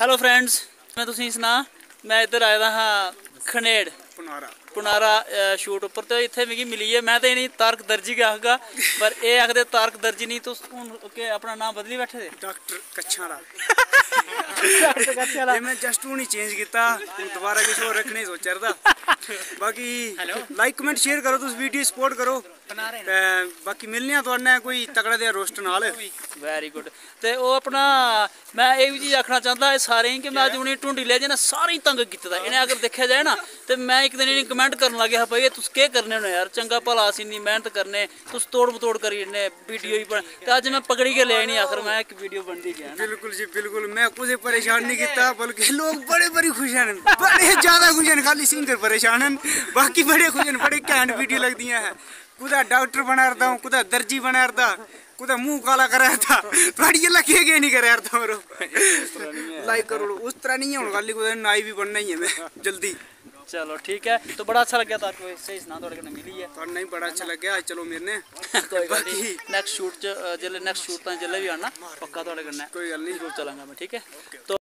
Hello friends ਮੈਂ ਤੁਸੀਂ ਸੁਣਾ ਮੈਂ ਇੱਧਰ ਆਇਆ ਦਾ ਹਾਂ ਖਨੇੜ। ਪੁਨਾਰਾ। ਪੁਨਾਰਾ ਸ਼ੂਟ ਉੱਪਰ ਤੇ ਇੱਥੇ ਮਿਗੀ ਮਿਲੀ ਹੈ। ਮੈਂ ਤਾਂ ਇਹ ਨਹੀਂ ਤਾਰਕ ਦਰਜੀ ਕੇ ਆਖਗਾ ਪਰ ਇਹ ਆਖਦੇ ਤਾਰਕ ਦਰਜੀ ਨਹੀਂ ਤੂੰ ਹੁਣ ਕਿ ਆਪਣਾ ਨਾਮ ਬਦਲੀ ਬੈਠੇ ਦੇ। ਡਾਕਟਰ ਕੱਛਾਂ ਦਾ ਕੱਚਾ ਇਹ ਮੈਂ ਜਸਟ ਹੁਣੀ ਚੇਂਜ ਕੀਤਾ। ਦੁਬਾਰਾ ਕਿਸੇ ਹੋਰ ਰੱਖਣੇ ਸੋਚਿਆ ਰਦਾ ਬਾਕੀ ਲਾਈਕ ਕਮੈਂਟ ਸ਼ੇਅਰ ਕਰੋ ਤੁਸੀਂ ਵੀਡੀਓ ਸਪੋਰਟ ਕਰੋ। ਤੇ ਬਾਕੀ ਮਿਲਨੇ ਆ ਤੁਹਾਡੇ ਨਾਲ ਕੋਈ ਤਕੜਾ ਜਿਹਾ ਰੋਸਟ ਨਾਲ ਵੈਰੀ ਗੁੱਡ ਤੇ ਉਹ ਆਪਣਾ ਮੈਂ ਇਹ ਵੀ ਚੀਜ਼ ਆਖਣਾ ਚਾਹੁੰਦਾ ਇਹ ਸਾਰੇ ਹੀ ਕਿ ਮੈਂ ਅੱਜ ਹੁਣੀ ਢੂੰਡੀ ਲਿਆ ਜੇ ਨਾ ਸਾਰੇ ਹੀ ਤੰਗ ਕੀਤਾ ਦਾ ਇਹਨੇ ਅਗਰ ਦੇਖਿਆ ਜਾਏ ਨਾ ਤੇ ਮੈਂ ਇੱਕ ਦਿਨ ਇਹਨੇ ਕਮੈਂਟ ਕਰਨ ਲੱਗਿਆ ਭਈ ਇਹ ਤੁਸੀਂ ਕੀ ਕਰਨੇ ਹੋ ਯਾਰ ਚੰਗਾ ਭਲਾ ਅਸੀਂ ਨਹੀਂ ਮਿਹਨਤ ਕਰਨੇ ਤੁਸੀਂ ਤੋੜ ਬਤੋੜ ਕਰੀ ਜੰਨੇ ਵੀਡੀਓ ਹੀ ਬਣ ਤੇ ਅੱਜ ਮੈਂ ਪਕੜੀ ਕੇ ਲਿਆ ਨਹੀਂ ਆਖਰ ਮੈਂ ਇੱਕ ਵੀਡੀਓ ਬਣਦੀ ਗਿਆ ਨਾ बिल्कुल जी बिल्कुल मैं कुछ परेशान नहीं किया बल्कि लोग बड़े बड़ी खुश हैं बड़े ज्यादा खुश हैं खाली सिंगर परेशान हैं बाकी बड़े खुश हैं बड़े घैंट वीडियो लगती हैं कुदा डॉक्टर बना रहा हूँ कुदा दर्जी बना रहा कुदा मुँह काला कर रहा था थोड़ी लगे गए नहीं कर रहा था मेरे लाइक करो उस तरह नहीं है हूँ खाली कुदा नाई भी बनना ही है मैं जल्दी। चलो ठीक है तो बड़ा अच्छा लगा था तो सही सुना थोड़े कहीं मिली है। थोड़ा नहीं बड़ा अच्छा लगे आज चलो मेरे ने नेक्स्ट शूट जल्द नेक्स्ट शूट तां जेल्लै बी आना पक्का थोड़े कन्नै कोई गल नहीं। ज़रूर चलांगा मैं ठीक है? तो